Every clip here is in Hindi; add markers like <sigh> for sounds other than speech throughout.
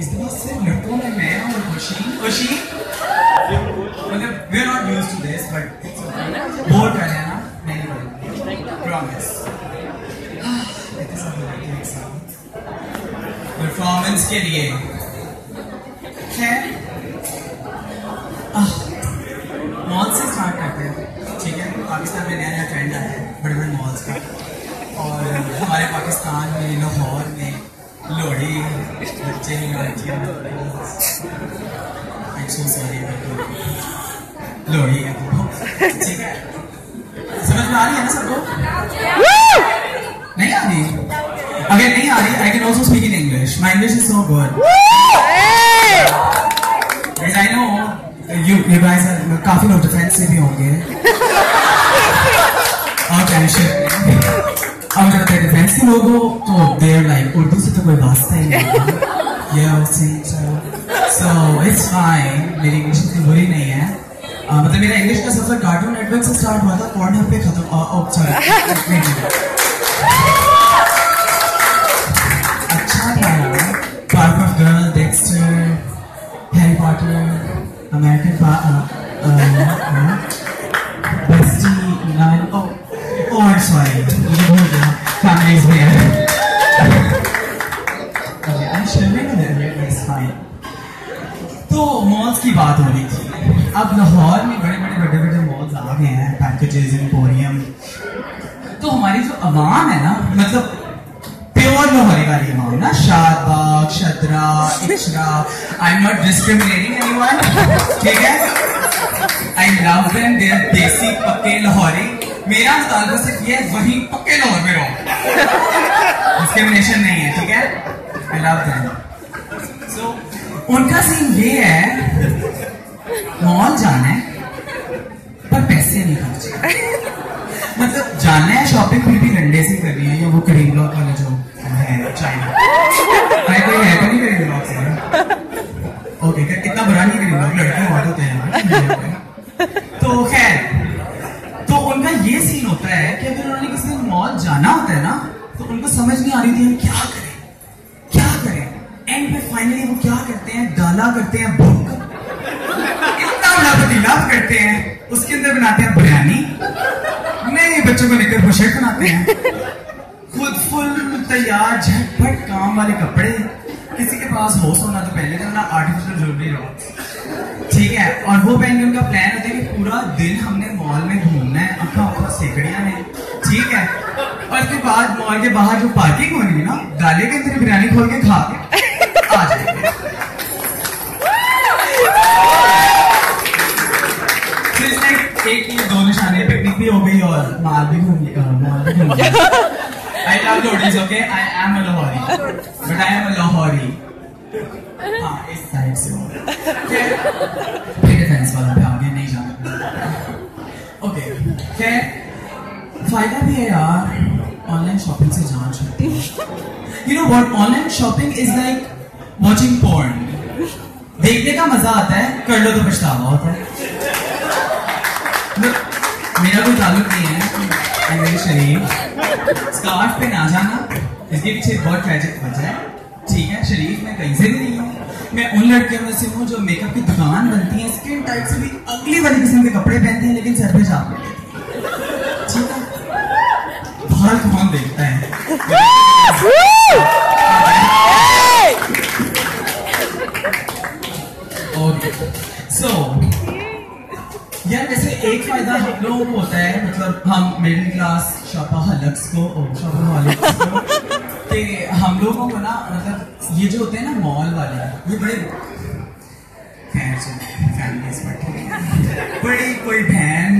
इस दफ़ा सिर्फ़ लड़कों में मैं और खुशी खुशी मतलब we are not used to this but bore कर रहे ना नहीं प्रॉमिस परफॉर्मेंस के लिए खैर मॉल से स्टार्ट करते हैं। ठीक है, पाकिस्तान में नया नया ट्रेंड आया है बड़े बड़े मॉल्स का। और हमारे पाकिस्तान में लोहड़ी बच्चे लड़कियाँ सॉरी लोहड़ी है ठीक है समझ में आ रही है ना सबको नहीं आ रही अगर नहीं आ रही I can also speak in English my English is so good I know you guys are काफ़ी लोग डिफेंस भी होंगे और टेंशन और जब डिफेंस के लोग हो तो देर लाइक उर्दू से तो कोई वास्ता ही नहीं ये सो इट्स फाइन मेरी इंग्लिश इतनी बुरी नहीं है। uh, मतलब मेरा इंग्लिश का सफ़र कार्टून नेटवर्क से स्टार्ट हुआ था कॉर्नर पे खत्म ओ सॉरी <laughs> अच्छा था। Park of girl Dexter Harry Potter American तो मॉल्स की बात हो रही थी। अब लाहौर में बड़े बड़े बड़े बड़े मॉल्स आ गए हैं पैकेजेस एम्पोरियम तो हमारी जो अवाम है ना मतलब प्योर लाहौरी वाली अवाम ना Shadbagh Shahdara Ishra I am not discriminating anyone ठीक है? I love them they are desi पक्के लाहौरी। मेरा मुतालबा सिर्फ़ ये वही पक्के लाहौर में रहो। डिस्क्रिमिनेशन नहीं है, ठीक है? आई लव देम सो उनका सीन ये है मॉल जाना है पर पैसे नहीं खर्चे मतलब जाना है शॉपिंग फिर भी गंडे से करनी है या वो करीम ब्लॉक वाला जो है चाइना है तो नहीं करीम ब्लॉक से ओके okay, इतना बुरा नहीं करीम ब्लॉक लड़के बहुत होते हैं तो खैर तो उनका ये सीन होता है कि अगर उन्होंने किसी मॉल जाना होता है ना तो उनको समझ नहीं आ रही थी हम क्या क्या करें। एंड पे फाइनली वो क्या करते हैं? डाला करते हैं बुक इतना बड़ा पतीला करते हैं, उसके अंदर बनाते हैं बिरयानी। नहीं बच्चों को लेकर बुशेट बनाते हैं। खुद फुल तैयार, झटपट काम वाले कपड़े। किसी के पास हो सोना तो पहले करना आर्टिफिशियल ज्वेलरी रहो। ठीक है? और वो पहन उनका प्लान होता है कि पूरा दिन हमने मॉल में घूमना है अखा अखा सेकड़ियाँ हैं। ठीक है? और उसके बाद मॉल के बाहर जो पार्किंग होनी है ना डाले के अंदर बिरयानी खोल के खा के। एक ये दो निशाने पिकनिक भी हो गई और माल भी घूम माल भी घूम I love लोडीज okay I am a Lahori but I am a Lahori हाँ इस साइड से हो फिर डिफेंस वाला पे आगे नहीं जाना ओके खैर फ़ायदा भी है यार ऑनलाइन शॉपिंग से जान सकते you know what online shopping is like watching porn देखने का मज़ा आता है, कर लो तो पछतावा होता है मेरा कोई ताल्लुक नहीं है मेरे शरीर। स्कार्फ पे ना जाना, इसके पीछे बहुत ट्रेजिक वजह है। ठीक है शरीफ मैं कहीं से भी नहीं हूँ। मैं उन लड़कियों में से हूँ जो मेकअप की दुकान बनती है स्किन टाइप से भी अगली वाली किस्म के कपड़े पहनते हैं, लेकिन सर पे ठीक है? कौन देखता है? <laughs> ओके सो यार वैसे एक फ़ायदा हम लोगों को होता है मतलब हम मिडिल क्लास शॉपा हलक्स को शॉपा हलक्स को कि हम लोगों को ना मतलब ये जो होते हैं ना मॉल वाले ये बड़े बड़ी कोई बहन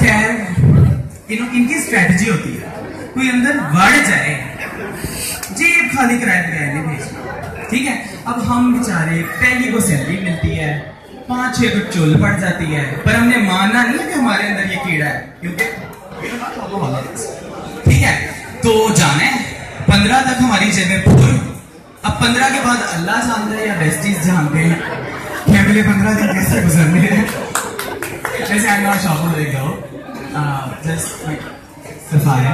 खैर इन, इनकी स्ट्रेटजी होती है कोई अंदर बढ़ जाए जेब खाली कराए बगैर नहीं भेजना। ठीक है? अब हम बेचारे, पहली को सैलरी मिलती है। पाँच, छह को चुल पड़ जाती है। पर हमने मानना नहीं कि हमारे अंदर ये कीड़ा है। क्योंकि ठीक है? तो जाने पंद्रह तक हमारी जेबें फुल अब पंद्रह के बाद अल्लाह जानता है या बेस्टीज जानते हैं। कि अगले पंद्रह दिन कैसे गुजरने हैं? जैसे आई नॉट शॉप देख लो जस्ट सफाया।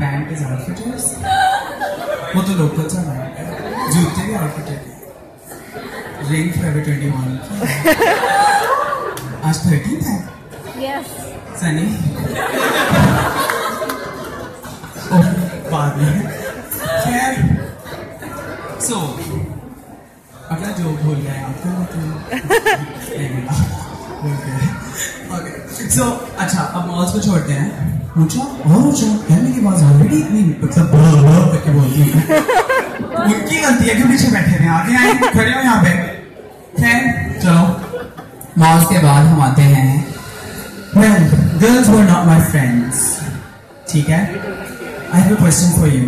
पैंट इज़ आउटफिटर्स वो तो लोकल सा है। जूते भी आउटफिटेड है। रिंग फॉरएवर 21 आज 13th है। Yes. सनी ओह बाद में। खैर। सो अगला जो भूल गए आपको <laughs> सो अच्छा अब मॉल्स को छोड़ते हैं। ऊँचा और ऊँचा कहने की आवाज़ ऑलरेडी इतनी मतलब बड़ा बड़ा करके बोलती है उनकी गलती है कि पीछे बैठे हैं आगे आए खड़े हो यहाँ पे। खैर चलो। मॉल्स के बाद हम आते हैं। Well, girls were not my friends. ठीक है? I have a question for you.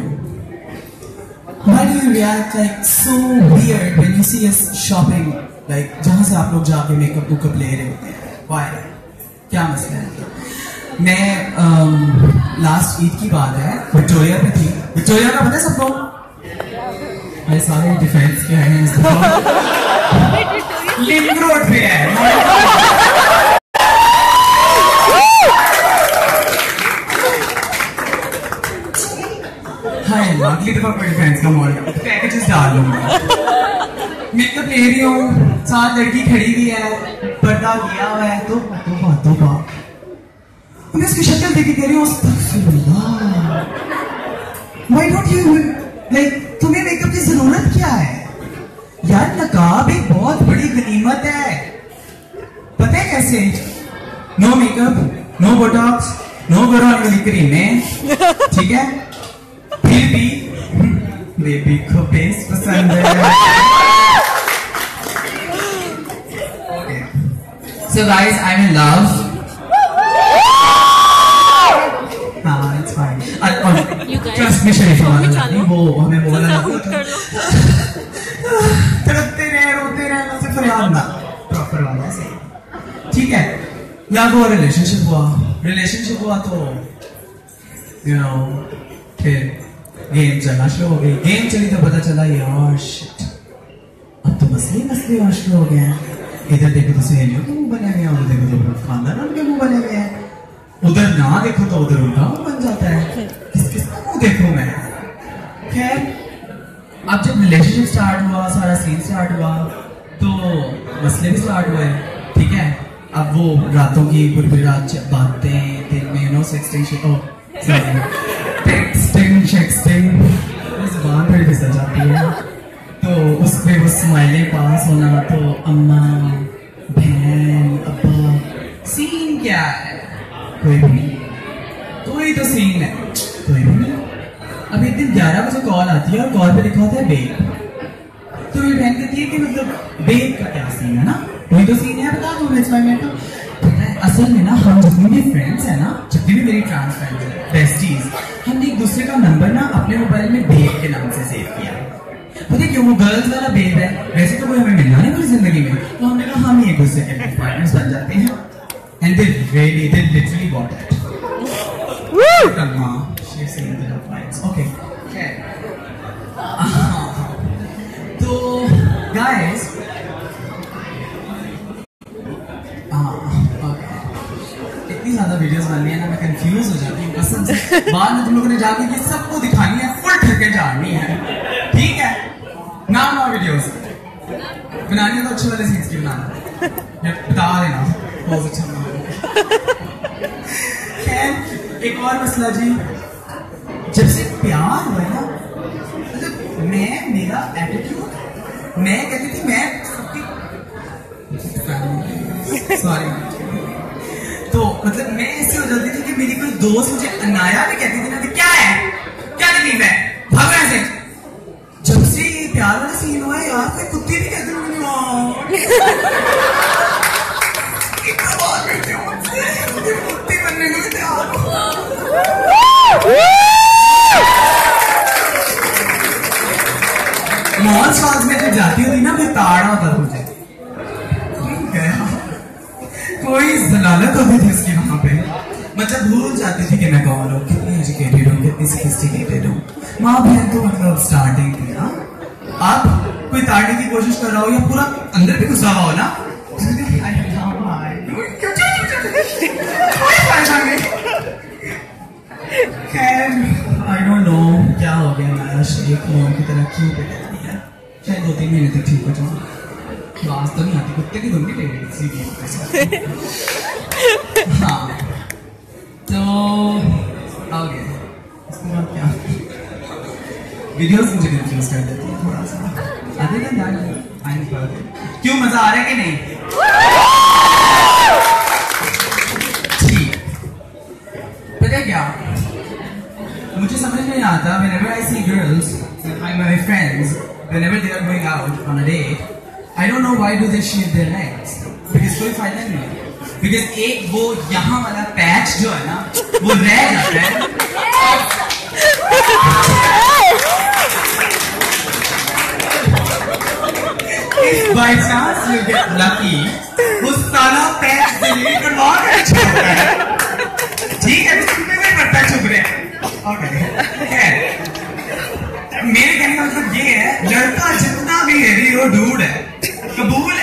Why do you react like so weird when you see us shopping? Like, जहाँ से आप लोग जाके मेकअप वेकअप ले रहे होते हैं. Why? क्या मसला है? मैं लास्ट ईद की बात है विक्टोरिया में थी विक्टोरिया का पता है सबको मेरे सारे डिफेंस के हैं लिंक रोड पे है हाय अगली दफ़ा डिफेंस का मॉडल पैकेजेस डाल लूँगा मेकअप ले रही हूँ, साथ लड़की खड़ी हुई है, पर्दा किया हुआ है तो तो तो तो मैं इसकी शक्ल देख कह रही हूँ व्हाई डोंट यू लाइक तुम्हें मेकअप की ज़रूरत क्या है? यार, नकाब एक बहुत बड़ी गनीमत है। पता है कैसे? No makeup no botox no वाली क्रीमें ठीक है? फिर भी <laughs> बेबी को बेस पसंद है। So guys, I'm in love. हाँ, it's fine. Uh, oh, You guys, trust me, Sharifa phone नहीं, वो हमें बोला ना। तड़पते रहे रोते रहे वैसे फरियाद ना प्रॉपर वाला सही ठीक है. लव और रिलेशनशिप हुआ. रिलेशनशिप हुआ तो यू नो फिर गेम चलना शुरू हो गई. गेम चली तो पता चला यार शिट अब तो मसले मसले और शुरू हो गए हैं. इधर देखो तो सहेलियों के मुँह बने हैं उधर देखो तो खानदान उनके मुँह बने हुए हैं उधर ना देखो तो उधर उनका मुँह बन जाता है किस किस का मुँह देखूँ मैं खैर अब जब रिलेशनशिप स्टार्ट हुआ सारा सीन स्टार्ट हुआ तो मसले भी स्टार्ट हुए ठीक है अब वो रातों की पूरी पूरी रात बातें दिन में नो सेक्सटिंग ओ टेक्सटिंग शेक्सटिंग स्माइलें पास होना तो अम्मा बहन अब्बा सीन क्या है? कोई भी नहीं। कोई तो सीन है। कोई भी नहीं। एक दिन 11 बजे कॉल आती है और कॉल पे लिखा होता है बेब तो मेरी बहन कहती है कि मतलब बेब का क्या सीन है ना? कोई तो सीन है बता दो इसमें मैं तो। असल में ना हम जितनी भी फ्रेंड्स है ना जितनी भी मेरी ट्रांस फ्रेंड्स है बेस्टीज हमने एक दूसरे का नंबर ना अपने मोबाइल में बेब के नाम से सेव किया। पता क्यों वो गर्ल्स वाला बेब है। वैसे तो कोई हमें मिलना नहीं पूरी ज़िंदगी में। तो हमने कहा हम ही एक दूसरे के पार्टनर्स बन जाते हैं। And they really they literally got it. Okay. तो हाँ, इतनी ज़्यादा वीडियोस बन रही है ना मैं कंफ्यूज हो जाती हूँ। कसम से। बाद में तुम लोगों ने जाके ये सबको दिखानी है फुल ठके जानी है। ना ना वीडियोस बनानी है तो अच्छे वाले सीन्स की बनाना या बता देना बहुत अच्छा बनाना खैर एक और मसला जी। जब से प्यार हुआ ना मतलब मैं मेरा एटीट्यूड मैं कहती थी मैं सबकी सॉरी तो मतलब मैं ऐसे हो जाती थी कि मेरी कोई दोस्त मुझे अनाया भी कहती थी ना कि क्या है? क्या तकलीफ़ है? भागो यहाँ से जब से ये प्यार वाला सीन हुआ यार कोई कुत्ती भी कहती मुझे कितना बात करते हो मुझे कुत्ती बनने को भी तैयार हो मॉल शॉल्स में जब जाती होती ना मैं ताड़ा तुझे गया कोई जलालत होती थी उसकी वहाँ पे मतलब भूल जाती थी कि मैं कौन हूँ कितनी एजुकेटेड हूँ कितनी सोफिस्टिकेटेड हूँ माँ बहन तो मतलब स्टार्टिंग थी ना आप कोई ताड़ने की कोशिश कर रहा हो या पूरा अंदर भी हुआ हो ना? आई डोंट नो क्या हो गया मैं शेख मोम की तरह क्यों दो तीन महीने तक ठीक हो तो नहीं आती, कुत्ते की धुन हाँ। तो इसके बाद क्या? वीडियोस मुझे कंफ्यूज कर देती है थोड़ा सा other than that I am perfect क्यों मज़ा आ रहा है कि नहीं ठीक पता क्या मुझे समझ नहीं आता whenever I see girls my my friends whenever they are going out on a date I don't know why do they shave their legs because कोई फ़ायदा नहीं है because एक वो यहाँ वाला पैच जो है ना वो रह जाता है if by chance, you get lucky. उस ताला पैर डिलीट मार के छोड़ है ठीक है तो तुम्हें नहीं पता चुप रहे मेरे कहने का मतलब ये है, लड़का जितना भी हैवी हो डूड है। कबूल है?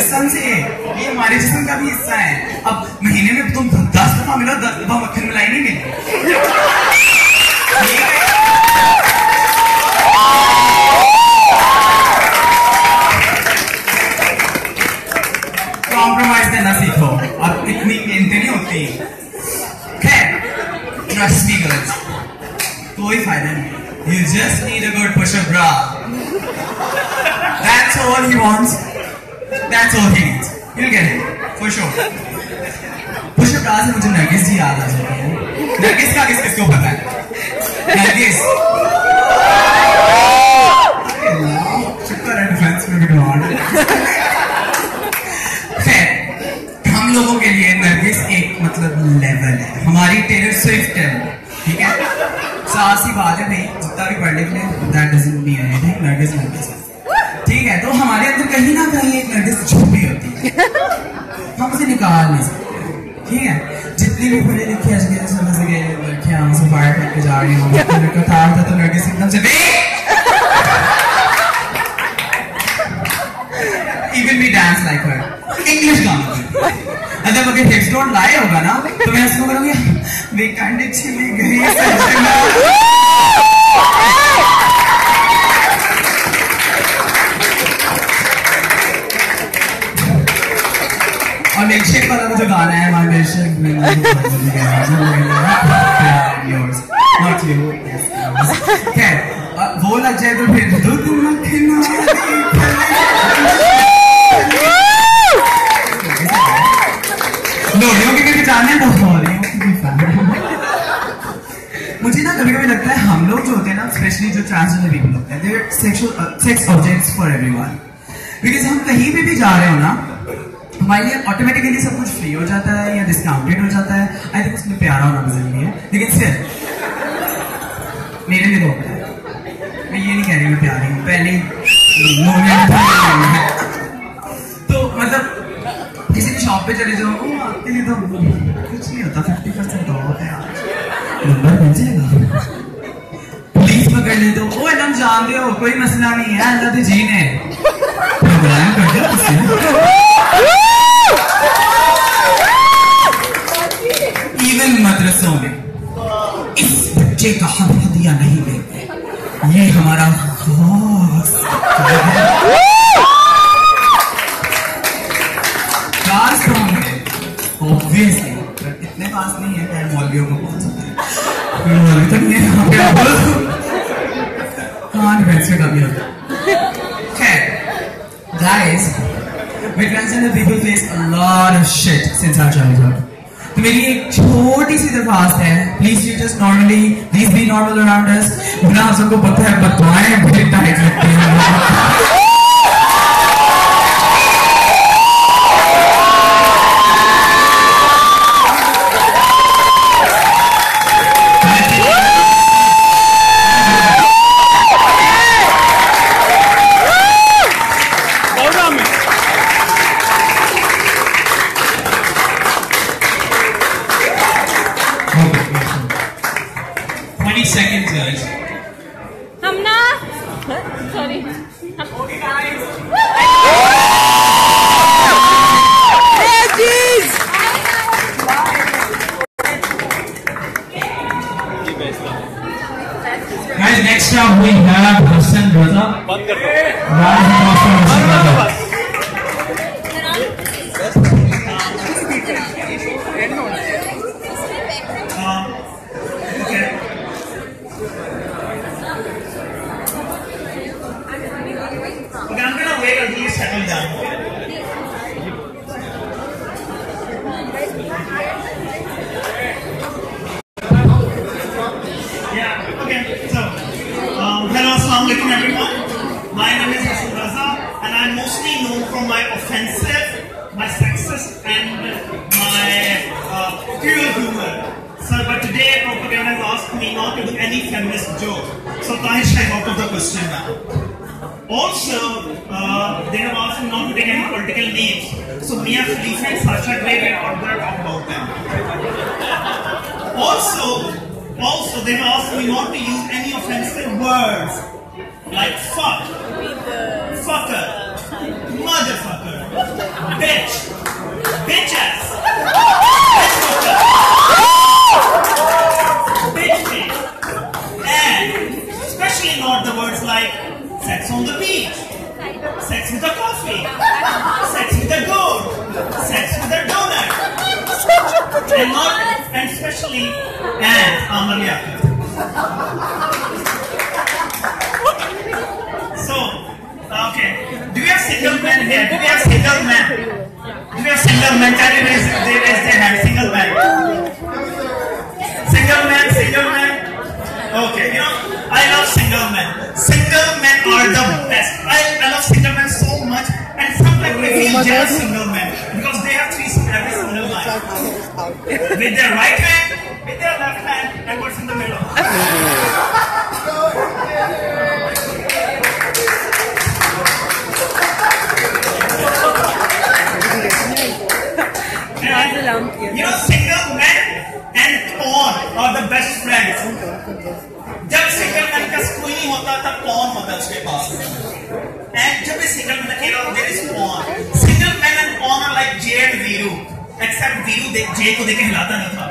बनाया से ये हमारे जिस्म का भी हिस्सा है। अब महीने में तुम दस दफ़ा मिलो, दस दफ़ा मक्खन मलाई नहीं मिली। कॉम्प्रोमाइज देना सीखो। अब इतनी मेहनतें नहीं होती। खैर ट्रस्ट मी कोई फ़ायदा नहीं। That's all he wants. That's all he needs. You'll get it, for sure. Push up से मुझे नरगिस जी याद आ जाती है नरगिस का किस किसको पता है नरगिस शुक्र है डिफेंस में भी डिमांड खैर हम लोगों के लिए नरगिस एक मतलब लेवल है। हमारी टेलर स्विफ्ट है ठीक है? सासी बात है भाई जितना भी पढ़ लिख ले that doesn't mean anything Nargis Nargis कहीं ना कहीं एक नरगिस छुपी होती है। हम उसे निकाल नहीं सकते। ठीक है? जितनी भी पढ़े लिखे अजगैर समझ गए लड़कियाँ हमसे फायर करके जा रही तो लड़का था था तो नरगिस एकदम से even me dance like her English गाना अगर अगर हिप्स डोंट लाई होगा ना तो मैं उसको करूँगी वे कांड छिली गई सजना। मिल्कशेक योर्स नॉट यू खैर वो लग जाए तो फिर दूध मक्खना की भी जाने तो भी fan। मुझे ना कभी कभी लगता है हम लोग जो होते हैं ना स्पेशली जो ट्रांसजेंडर पीपल होते हैं sex objects for everyone because हम कहीं भी भी जा रहे हो ना हमारे लिए ऑटोमेटिकली सब कुछ फ्री हो जाता है या डिस्काउंटेड हो जाता है। आई थिंक उसमें प्यारा होना भी ज़रूरी है। लेकिन फिर मेरे लिए तो होता है। मैं ये नहीं कह रही मैं प्यारी हूँ। पहले ही तो मतलब किसी भी शॉप पे चले जाओ आपके लिए तो कुछ नहीं होता फिफ्टी परसेंट ऑफ़ है यार। नंबर मिल जाएगा पुलिस पकड़ ले तो ओ एकदम जान दो कोई मसला नहीं है, अल्लाह तो जी देते ये हमारा खास खास काम है ऑब्वियसली इतने पास नहीं है खैर मौलवियों को पहुँच सकते हैं। कोई मौलवी तो नहीं है। यहाँ पे हाँ डिफेंस में कमी होता है? खैर, guys we transgender people face a lot of shit since our childhood तो मेरी एक छोटी सी दरखास्त है। Please you just normally please be normal around us बिना सबको पता है बतवाएँ बड़े टाइट लगते हैं। Question now. Also, uh, they have me not to take any political names. So, Mia Khalifa and Sasha Grey, we're not going to talk about them. Also, also they've asked me not to use any offensive words like fuck, fucker, motherfucker, bitch, bitch ass, not and especially and Amalia. So, okay. Do we have single men here? Do we have single men? Do we have single men? Can you raise, they raise their hand? Single men. Single men, single men. Okay, you know, I love single men. Single men are the best. I, I love single men so much, and sometimes I feel jealous single men with their right hand, with their left hand, and what's in the middle. And, you know, single men and porn are the best friends. जब सिंगल मैन का कोई नहीं होता तब कौन होता है उसके पास एंड जब भी सिंगल मैन अकेला देयर इज कौन एक्सेप्ट वीरू जे को देखे हिलाता नहीं था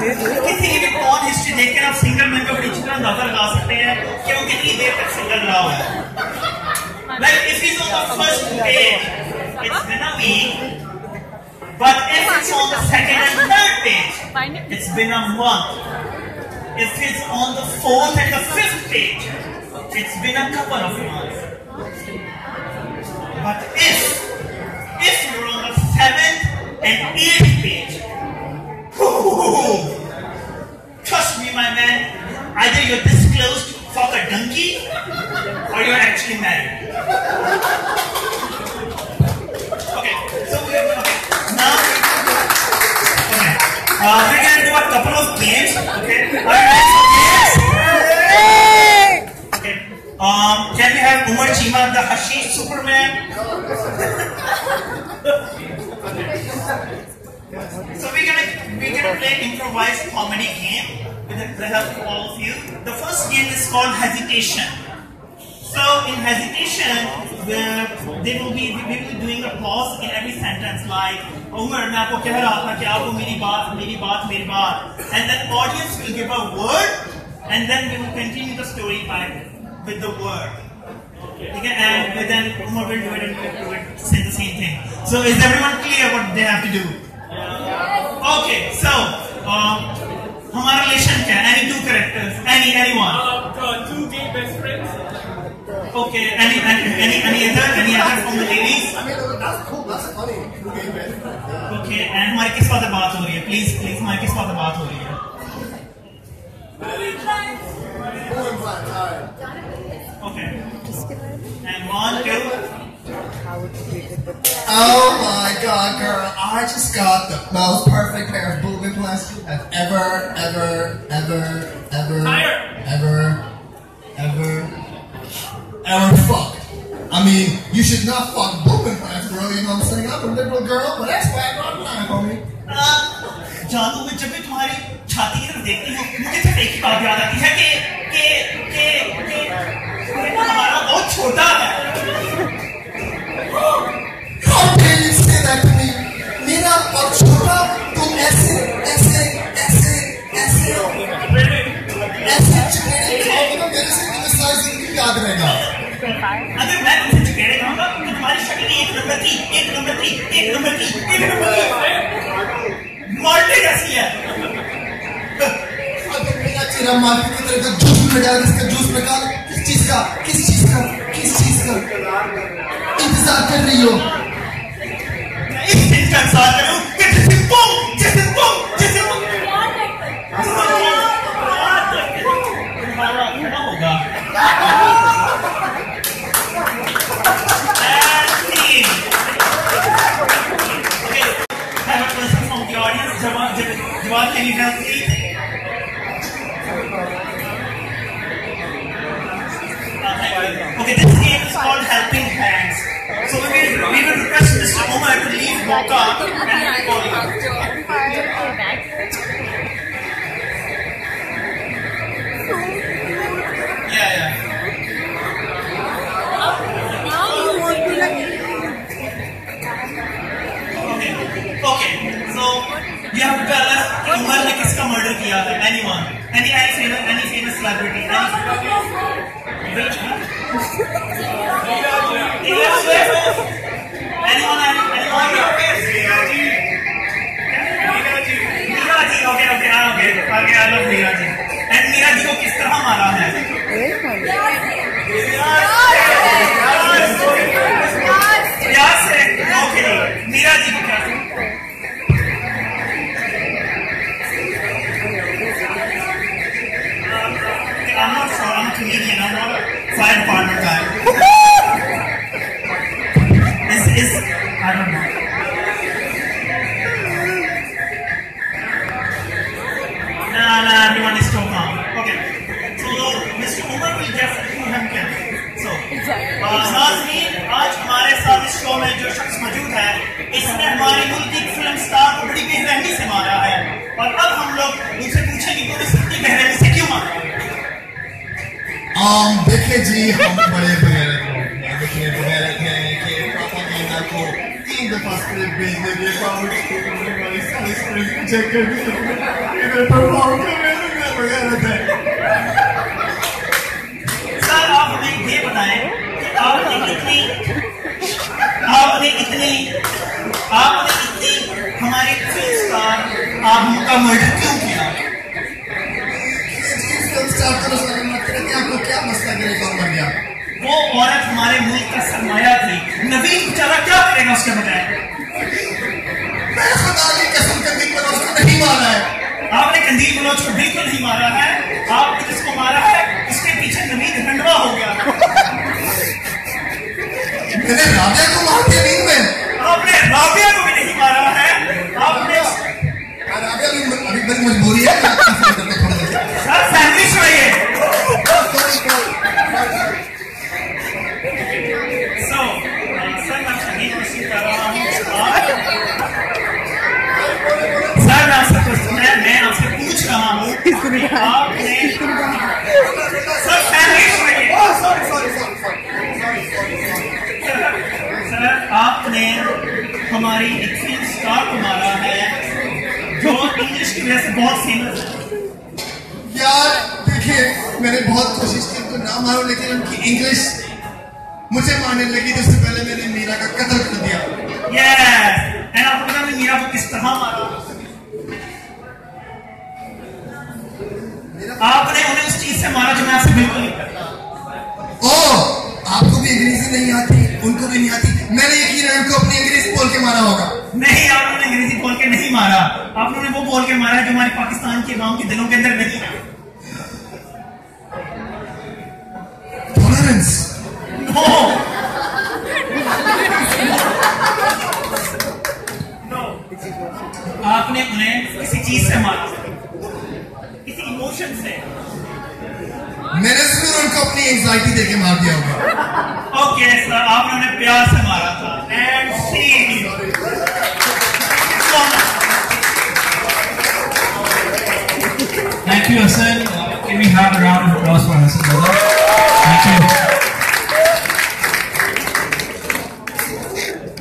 किसी भी कौन हिस्ट्री देखकर आप सिंगल मैन को बड़ी अच्छी तरह अंदाज़ा लगा सकते हैं कि वो कितनी देर तक सिंगल रहा है Like if he's on the first page, it's been a week. But if it's on the second and third page, it's been a month. If it's on the fourth and the fifth page, it's been a couple of months. But if, you're on the seventh and eighth page, trust me, my man, either you're this close to fuck a donkey or you're actually married. Okay, so we're okay. Now, okay, uh, we're gonna do a couple of games. Okay, are you ready for games? Okay. Um, can we have Umar Chima, the Hashish Superman? So we're gonna we're gonna play improvised comedy game with the, the help of all of you. The first game is called hesitation. So in hesitation, where they will be we will be doing a pause in every sentence like Umar, मैं आपको कह रहा था कि आपको मेरी बात मेरी बात मेरी बात and then audience will give a word and then we will continue the story by with the word. Okay, and then Umar will do it and we will do it, say the same thing. So is everyone clear what they have to do? Okay, so um, हमारा relation क्या है? Any two characters? Any anyone? Uh, two gay best friends. Okay, any any any, any other any other from the ladies? I mean, that's cool. That's funny. Okay, man. Okay, and हमारी किस बात पे बात हो रही है? Please please हमारी किस बात पे बात हो रही है? Okay. And one, two. Oh my god, girl. I just got the most perfect pair of boob implants I've ever, ever, ever, ever, Higher. ever, ever, ever fucked. I mean, you should not fuck boob implants, girl. You know what I'm saying? I'm a liberal girl, but that's why I got mine, homie. Uh, जादू में जब भी तुम्हारी छाती की तरफ़ देखती हूँ मुझे सिर्फ़ एक ही बात याद आती है कि कि कि कि तुम्हारा बहुत छोटा है। अगर एक नंबर एक नंबर एक नंबर एक नंबर मॉल्टे जैसी है? अगर मेरा चेहरा मार्केट की तरह का जूस निकाल इसका जूस निकाल किस चीज़ का किस चीज़ का किस चीज़ का? इंतज़ार कर रही हो। इस चीज़ का इंतज़ार करूँ कि जैसे तुम जैसे तुम जैसे तुम तुम्हारा होगा? Jawad, can you help me? Okay, this game is called Helping Hands. So we will, we will request Mr. Omar to leave Mocha and call you. You have to tell us कि उमर ने किसका मर्डर किया है? Anyone? Any any famous any famous celebrity? Any Which? Anyone? Anyone? Meera ji okay okay हाँ okay okay I love Meera ji and Meera ji को किस तरह मारा है मैं आपसे पूछ रहा हूँ कि आपने sir sorry sorry sorry sir आपने हमारी एक फ़िल्म स्टार को मारा है। इंग्लिश की वजह से बहुत फ़ेमस है। यार देखिए मैंने बहुत कोशिश की उनको ना मारो लेकिन उनकी इंग्लिश मुझे मारने लगी तो उससे पहले मैंने मीरा का कत्ल कर दिया। यस एंड आपको पता है मीरा को किस तरह मारा। आपने उन्हें उस चीज़ से मारा जो मैं आपसे बिल्कुल नहीं करता। ओ आपको भी अंग्रेज़ी नहीं आती उनको भी नहीं आती। मैंने यकीन है उनको अपनी अंग्रेज़ी बोल के मारा होगा। नहीं आपने अंग्रेज़ी बोल के नहीं मारा। आपने उन्हें वो बोल के मारा है जो हमारे पाकिस्तान के गाँव के दिलों के अंदर नहीं है। टॉलरेंस नो नो आपने उन्हें किसी चीज़ से मारा। किसी इमोशन से। मैंने ज़रूर उनको अपनी एंजाइटी देके मार दिया होगा। ओके सर आपने उन्हें प्यार से मारा था। And see Thank you, Hassan. Can we have a round of applause for Hassan, brother? Thank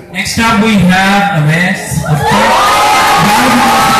you. Next up, we have Aves, of course.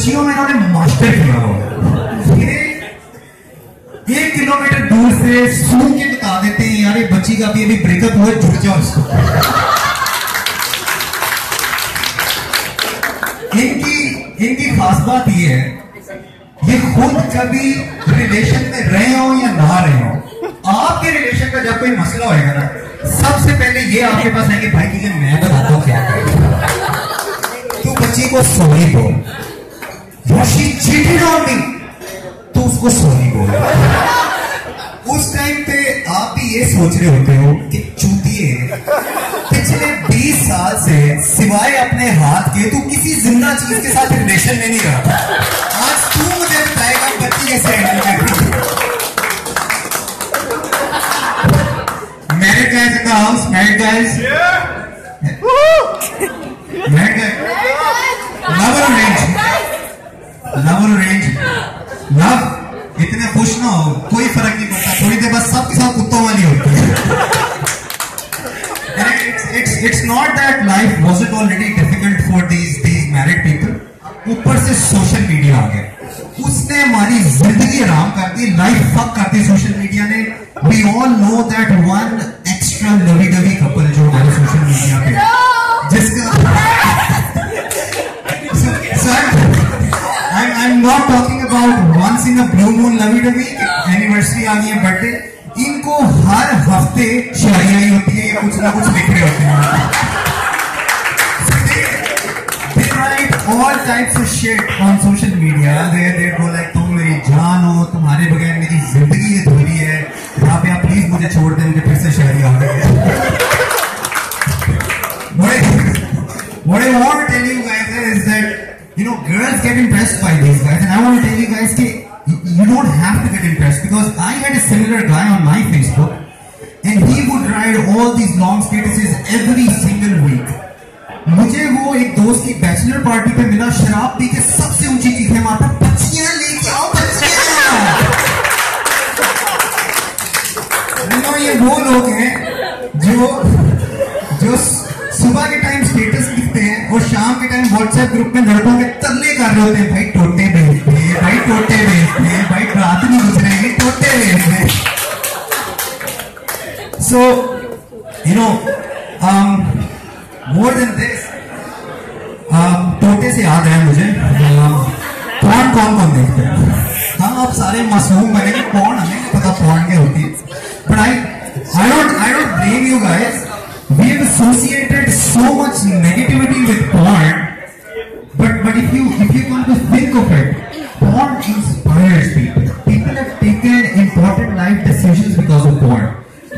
बच्चियों में इन्होंने मास्टर किया हो ये एक किलोमीटर दूर से सूंघ के बता देते हैं, यार ये बच्ची का भी अभी ब्रेकअप हुआ जुड़ जाओ इसको। इनकी इनकी खास बात ये है, ये खुद कभी रिलेशन में रहे हो या ना रहे हो? आपके रिलेशन का जब कोई मसला होएगा ना, सबसे पहले ये आपके पास आएँगे, भाई तुझे मैं बताता हूँ क्या करें? तू बच्ची को सॉरी बोल शी चीटेड ऑन मी तो उसको सॉरी बोल। उस टाइम पे आप भी ये सोच रहे होते हो कि चूतिए पिछले 20 साल से सिवाय अपने हाथ के तू किसी ज़िंदा चीज़ के साथ रिलेशन में नहीं रहा। आज तू मुझे बताएगा बच्ची कैसे हैंडल करती married guys in the house married guys married guys love और रेंज लव रेंज लव इतने खुश ना हो कोई फ़र्क नहीं पड़ता। थोड़ी देर बाद सबके साथ कुत्तों वाली होती है। <laughs> it's, it's not that life wasn't already difficult for these these married people. ऊपर से सोशल मीडिया आ गया। उसने हमारी ज़िंदगी आराम कर दी लाइफ फक कर दी सोशल मीडिया ने। We all know that one extra lovey dovey couple जो हमारे सोशल मीडिया पे। I'm not talking about once in a blue moon lovey dovey anniversary आ गई है बर्थडे इनको हर हफ़्ते शादियाँ होती है या कुछ ना कुछ लिख रहे होते हैं all types of shit on social media. They they go like तुम मेरी जान हो तुम्हारे बगैर मेरी ज़िंदगी अधूरी है यहाँ पे आप प्लीज़ मुझे छोड़ दें मुझे फिर से शादी आ गई है What I, what I want to tell you guys is that you know girls get impressed by these guys, and I want to tell you guys that you don't have to get impressed because I had a similar guy on my Facebook, and he would write all these long statuses every single week. मुझे वो एक दोस्त की बैचलर पार्टी पे मिला शराब पी के सबसे ऊंची चीखें मारता बच्चियां लेके आओ बच्चियां <laughs> You know, ये वो लोग हैं जो जो सुबह के टाइम शाम के टाइम व्हाट्सएप ग्रुप में लड़कों के तरले कर रहे होते हैं, भाई टोटे भेजते हैं भाई टोटे भेजते हैं भाई रात नहीं गुजरेंगे टोटे भेजते हैं so you know more than this टोटे से याद है मुझे पॉन कौन कौन देखते हैं? हाँ आप सारे मासूम बनेंगे पॉन हमें पता पॉन के होती है। But I I don't I don't blame you guys we have associated so much negativity with porn but but if you if you come to think of it porn inspires people people have taken important life decisions because of porn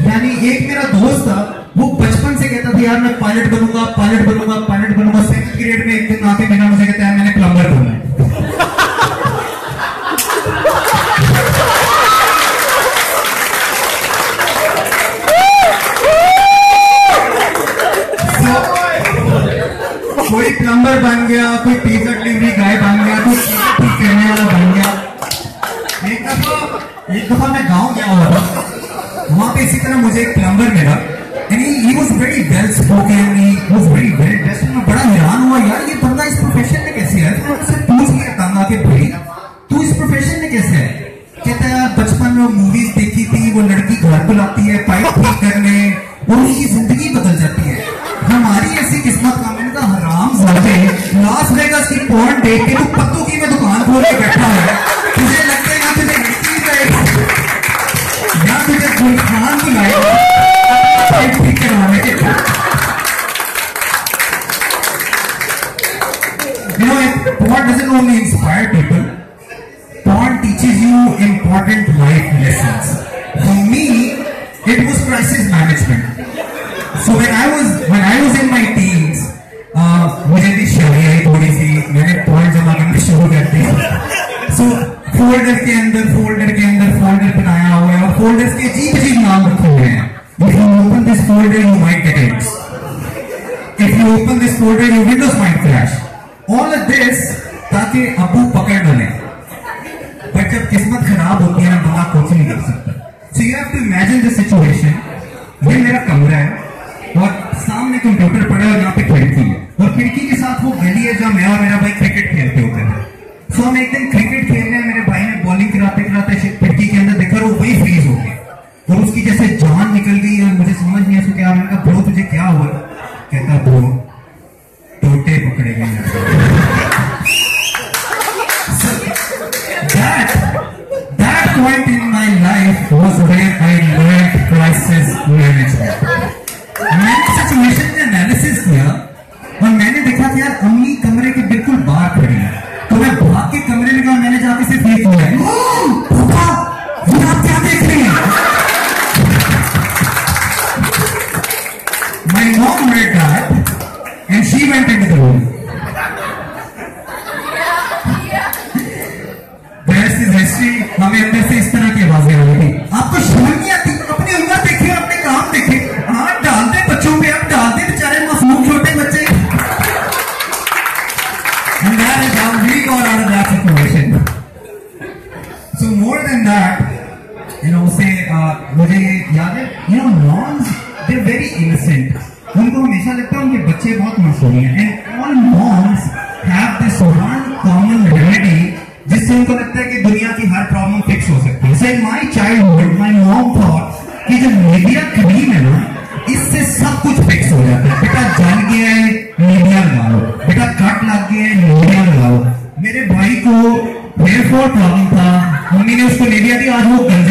यानी एक मेरा दोस्त था वो बचपन से कहता था यार मैं पायलट बनूँगा पायलट बनूँगा पायलट बनूँगा सेकंड grade में एक दिन आके mera मुझे कहता है if you open this folder, your Windows might crash. All of this ताकि अबू पकड़ बने। But जब किस्मत खराब होती है ना बंदा कुछ नहीं कर सकता। So you have to imagine the situation, ये मेरा कमरा है और सामने कंप्यूटर पड़ा है और यहाँ पे खिड़की है। और खिड़की के साथ वो गली है जहाँ मैं और मेरा भाई क्रिकेट खेलते होते थे सो हम एक दिन क्रिकेट खेल रहे हैं मेरे भाई ने बॉलिंग कराते कराते खिड़की के अंदर देखा वो वही फ्रीज हो गया। और उसकी जैसे जान निकल गई और मुझे समझ नहीं आ सके मैंने कहा तुझे क्या हुआ? कहता वो टोटे पकड़े गए that, that point in my life was where I learned crisis management. मैंने सिचुएशन का एनालिसिस किया और मैंने देखा कि यार अम्मी कमरे के बिल्कुल बाहर खड़े कॉमन रेमेडी जिससे उनको लगता है कि दुनिया की हर प्रॉब्लम फिक्स हो सकती है। So my childhood my mom thought कि जो मीडिया क्रीम है ना इससे सब कुछ फिक्स हो जाता है। बेटा जल गया है मीडिया लगाओ। बेटा कट लग गया है मीडिया लगाओ। मेरे भाई को हेयरफॉल प्रॉब्लम था। मम्मी ने उसको निविया दी आज वो गल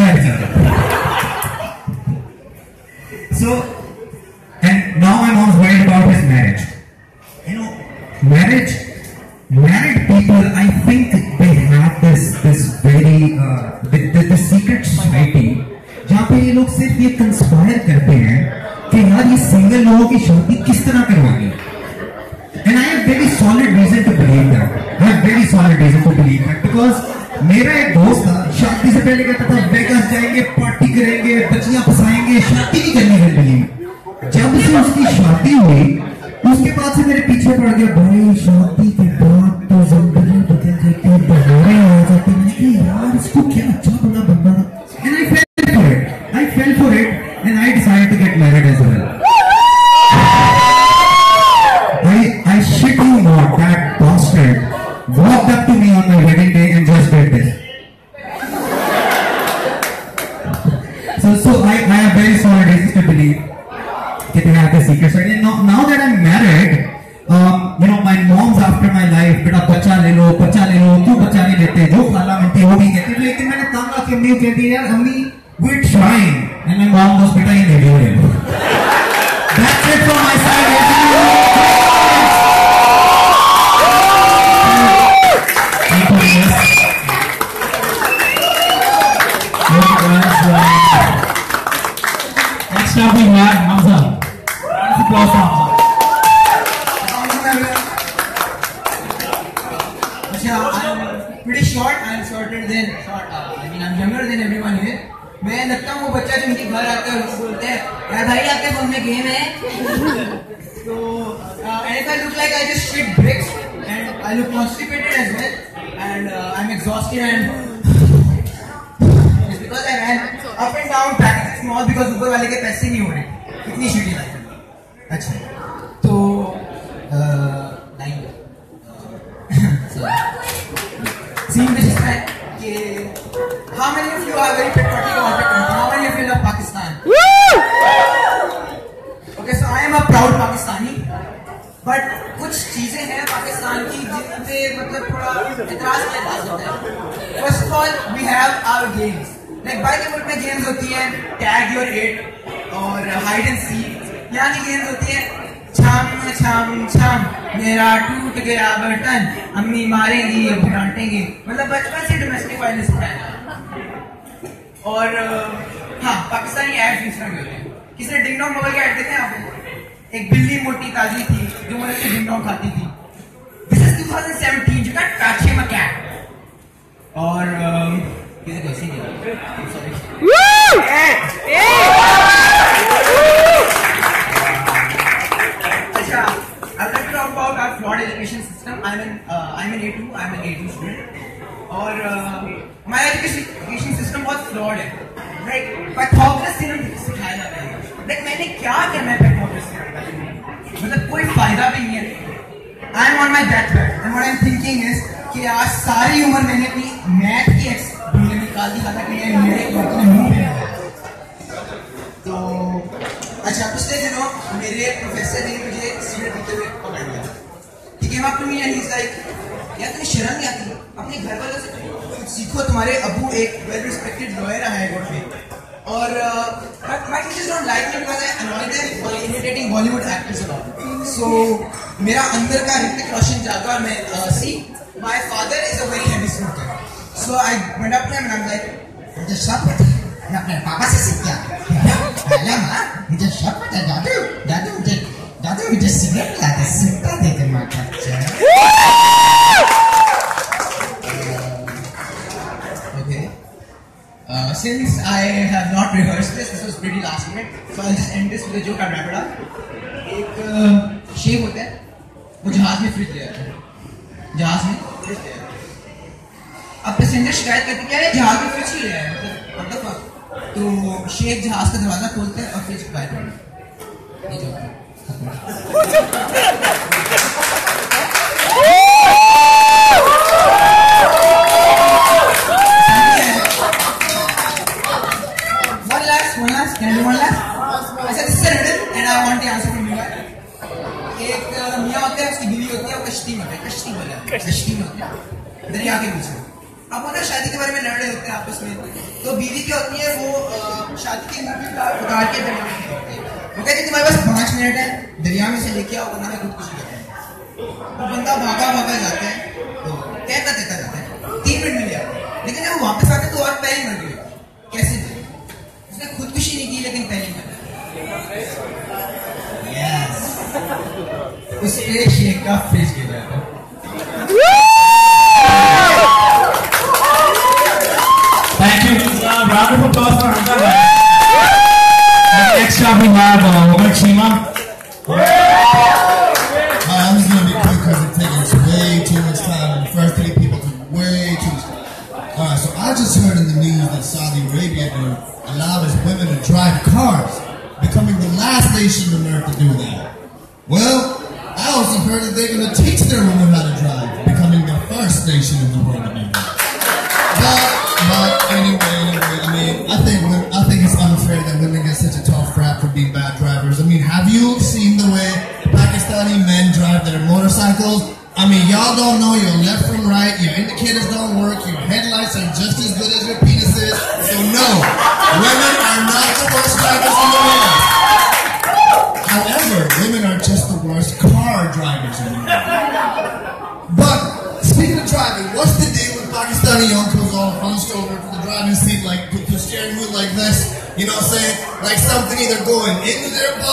लेकिन मैंने काम रख के मम्मी दे दी यार mummy quit trying and my mom was bitter in everywhere that's it from my side Next up we have exhausted and Pakistani ad दूसरा भी होते हैं किसी ने मोबाइल का एड देखे आपको एक बिल्ली मोटी ताजी थी जो मुझे से डिंग डोंग खाती थी। दिस इज़ 2017 जो का टाचे में और किसी को नहीं अच्छा uh, I'm in A2. I'm an A2 student. और हमारा एजुकेशन सिस्टम बहुत फ्लॉड है। लाइक पैथोग्राफी से सिखाया जाता है लाइक मैंने क्या करना है पैथोग्राफी मतलब कोई फ़ायदा भी नहीं है। I am on my death bed and what I am thinking is कि आज सारी उम्र मैंने अपनी मैथ की एक्स निकाल दी, हालाँकि ये मेरे अपने मुँह पे तो अच्छा पिछले दिनों मेरे प्रोफेसर ने मुझे सिगरेट पीते हुए पकड़ लिया। ठीक है मी एंड इज़ लाइक यार तुम्हें शर्म नहीं आती? अपने घर वालों से सीखो, तुम्हारे अबू एक वेल रिस्पेक्टेड लॉयर है कोर्ट में। और but my teachers don't like me because I annoy them by imitating Bollywood actors a lot so मेरा अंदर का ऋतिक रोशन जागा मैं see my father is a very heavy smoker so I went up to him and I am like मुझे सब पता मैं अपने पापा से सीख गया। पहले माँ मुझे सब पता है। दादू दादू मुझे दादू मुझे सिगरेट लाते सिगरेट देते माँ का Uh, since I have not rehearsed this, this was pretty last minute, so I'll just end this with a joke. I'll wrap it up. एक uh, शेख होता है वो जहाज़ में फ्रिज ले आता है जहाज़ में फ्रिज ले आता है अब पैसेंजर शिकायत करते क्या है जहाज़ में फ्रिज क्यों ले आया मतलब the तो शेख जहाज़ का दरवाज़ा खोलते हैं और फ्रिज बाहर है। ये joke हैं, हैं दरिया के बीच में वो ना शादी के बारे में लड़ रहे होते हैं आपस में। तो बीवी क्या होती है वो शादी के उतार के वो कहती है तुम्हारे पास पाँच मिनट है दरिया में से लेके आओ वरना मैं खुदकुशी करता हूँ वो बंदा भागा भागा जाता है। तो कहता कहता जाता है। तीन मिनट में ले है। लेकिन जब वो वापस आते तो और पहले मर गई कैसे उसने खुदकुशी नहीं की लेकिन पहले मर यस उस पे शेख का फ्रिज गिर रहा था। Thank you. Uh, round of applause for. And next up we have uh, Omar Chima. Uh, I'm just gonna be quick because it takes way too much time. The first three people took way too much time. Alright, so I just heard in the news that Saudi Arabia will allow women to drive cars, becoming the last nation on earth to do that. Well, I also heard that they're gonna teach their women how to drive, y'all don't know your left from right. Your indicators don't work. Your headlights are just as good as your penises. So no, women are not the worst drivers in the world. However, women are just the worst car drivers in the world. But speaking of driving, what's the deal with Pakistani uncles all hunched over to the driving seat, like with the steering wheel like this? You know what I'm saying? Like something either going into their butt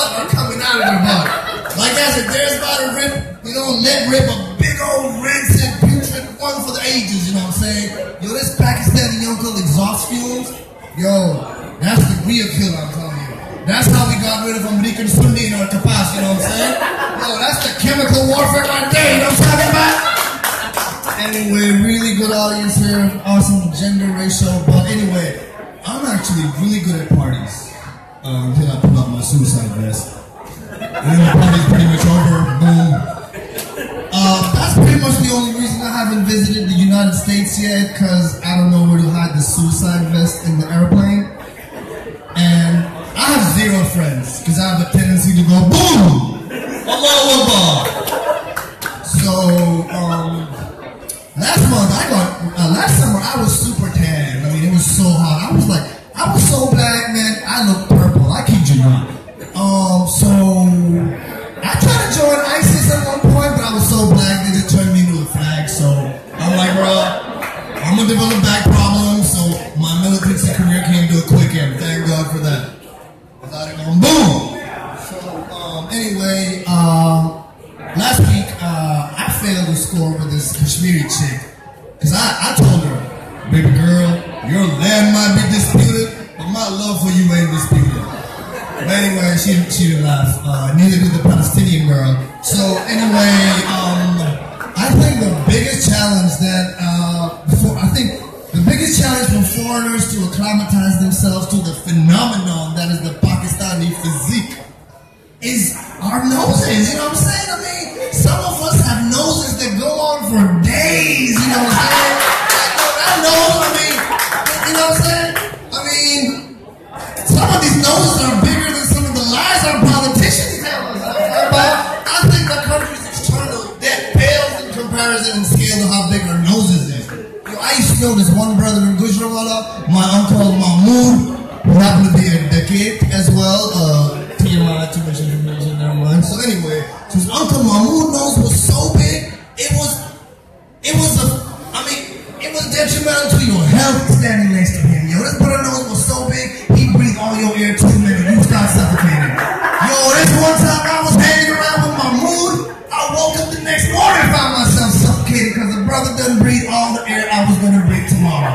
all your air too many, You start suffocating. Yo, this one time I was hanging around with my mood. I woke up the next morning and found myself suffocating because the brother doesn't breathe all the air I was going to breathe tomorrow.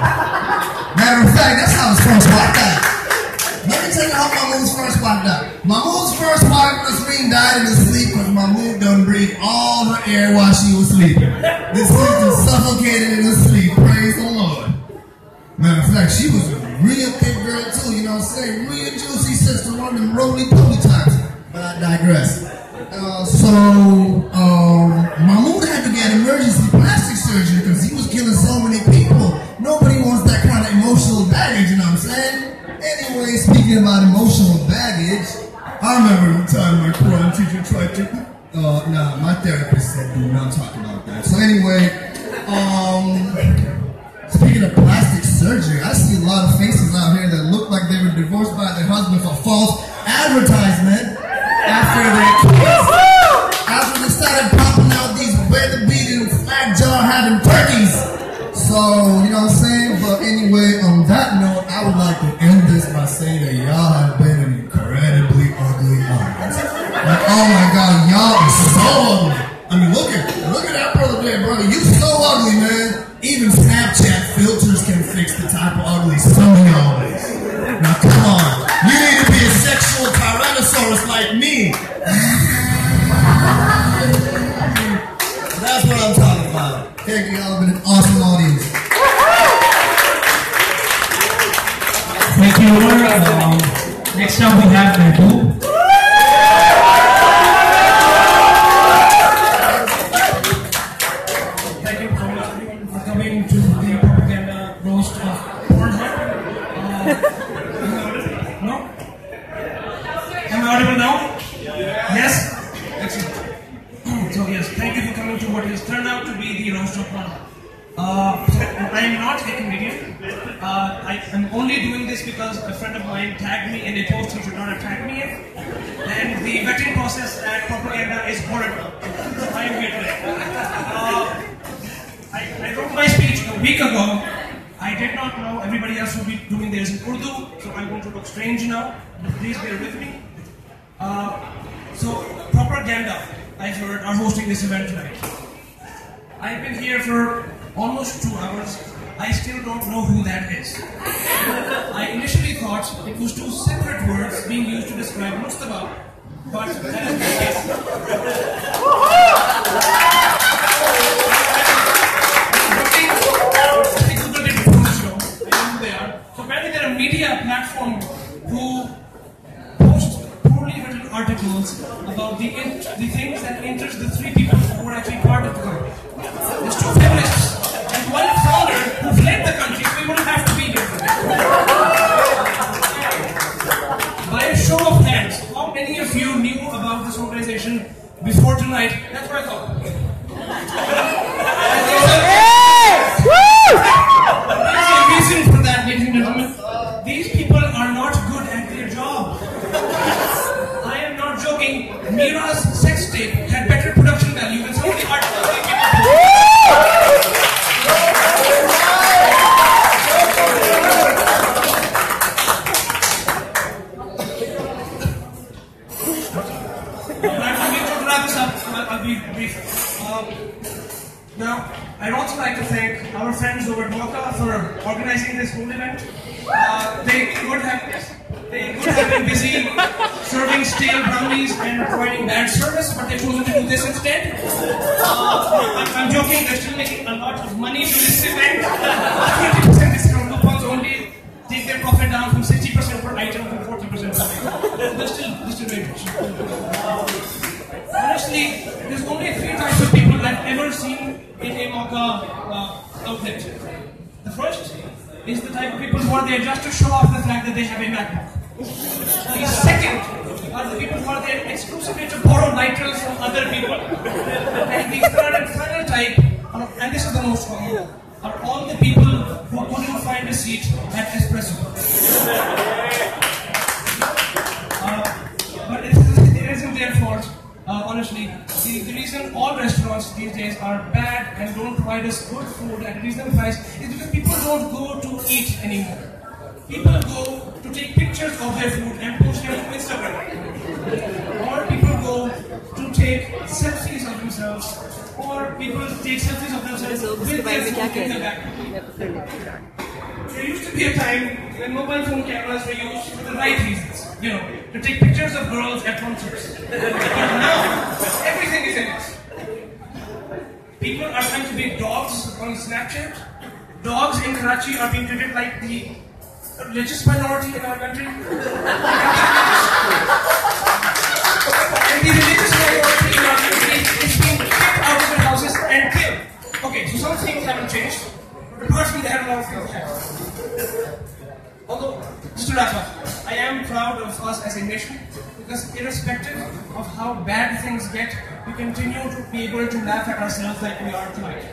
Matter of fact, that's how it's supposed to died. Let me tell you how my Mahmood's first wife died. Mahmood's first wife, screen, died in his sleep because my Mahmood done breathed all her air while she was sleeping. This sister suffocated in her sleep. Praise the Lord. Matter of fact, she was a real thick your slave. Real juicy sister on them roly poly pony But I digress. That would have been an awesome audience. find a seat at Espresso. uh, but it isn't their fault, uh, honestly. The, the, reason all restaurants these days are bad and don't provide us good food at reasonable price is because people don't go to eat anymore. People go to take pictures of their food and post them on Instagram. or people go to take selfies of themselves. Or people take selfies of themselves with their food in the back. used for the right reasons. You know, to take pictures of girls at concerts. but now, everything is in it. People are trying to be dogs on Snapchat. Dogs in Karachi are being treated like the religious minority in our country. <laughs> Because irrespective of how bad things get, we continue to be able to laugh at ourselves like we are tonight.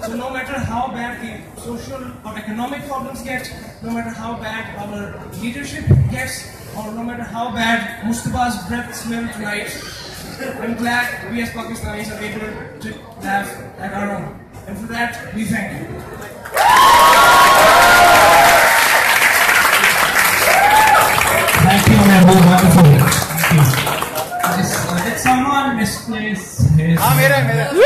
So no matter how bad the social or economic problems get, no matter how bad our leadership gets, or no matter how bad Mustafa's breath smelled tonight, I'm glad we as Pakistanis are able to laugh at our own. And for that, we thank you. Yeah.